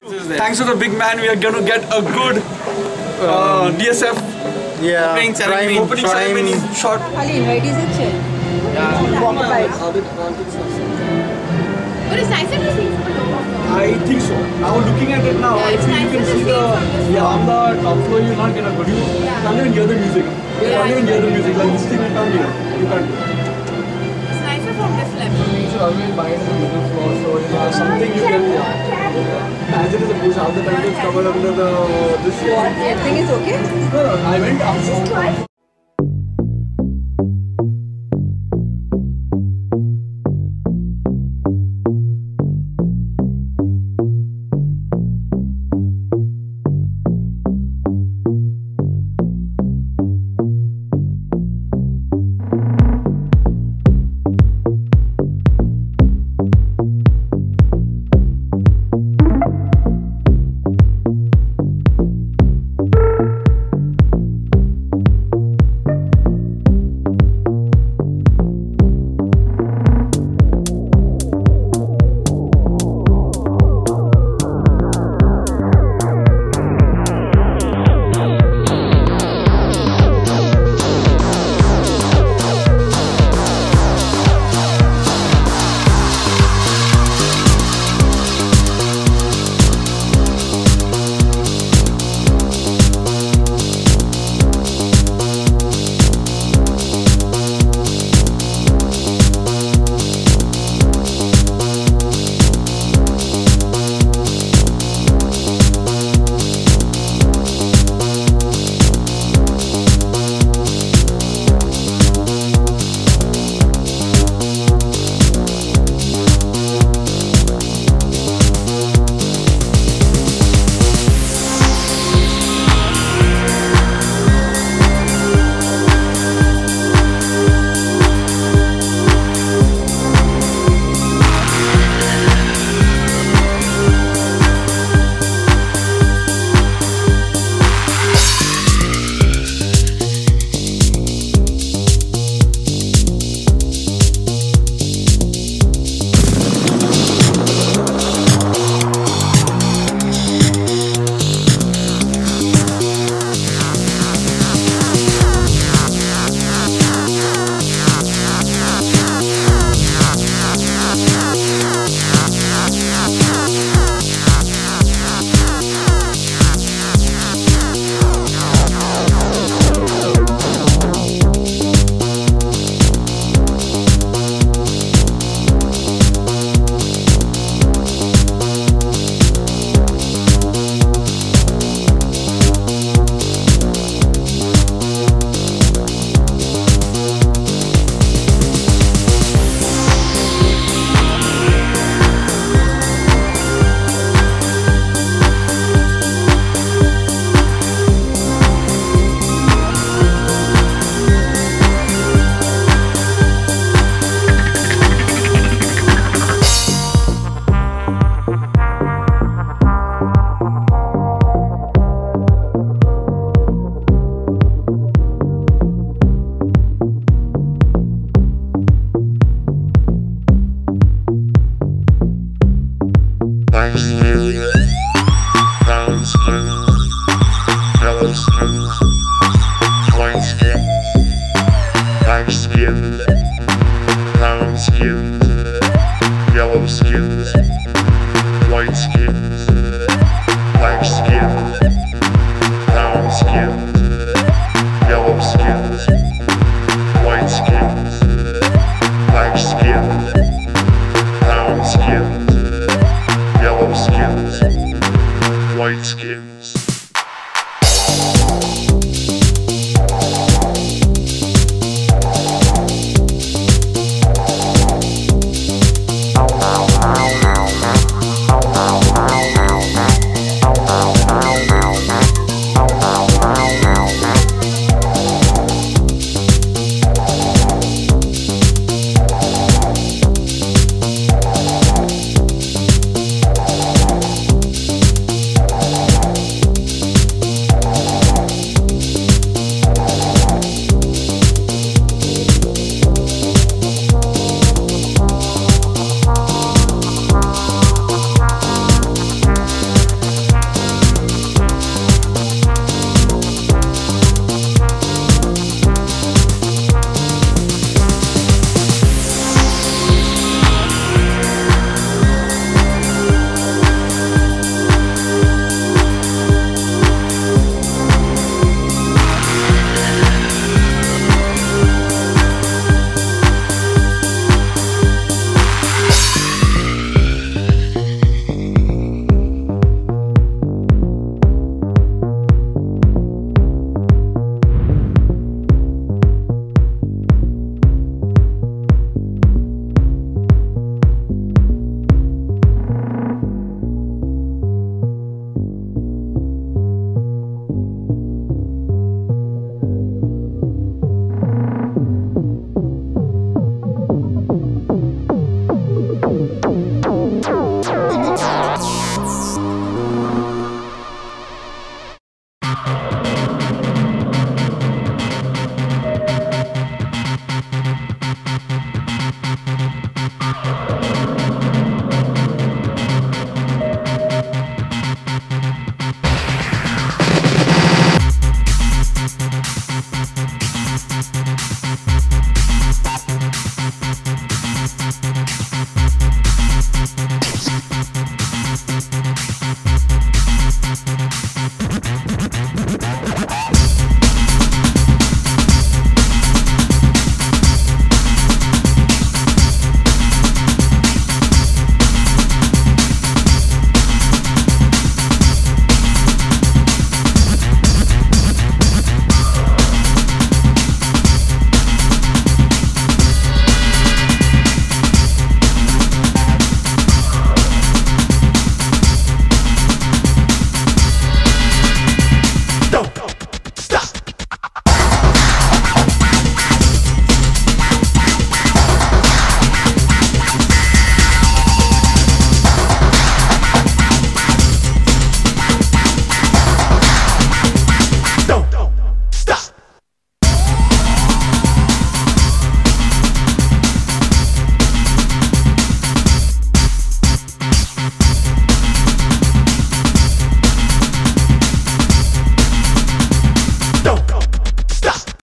Thanks to the big man, we are going to get a good uh, um, DSF yeah, opening ceremony. Prime, opening prime ceremony shot. Ali. Is chill? But it's nicer to see I think so. Now looking at it now, yeah, I think you can see the yeah, on the top floor you're not gonna good. You yeah. can't even hear the music. You yeah, can't even hear the music. Like this thing you can't hear. You can't. It's nicer from this level. So I always buy some music floor, so yeah, something you can. Yeah as it is a the covered under the this. Everything is okay? No, no, I went up. Black Redskin.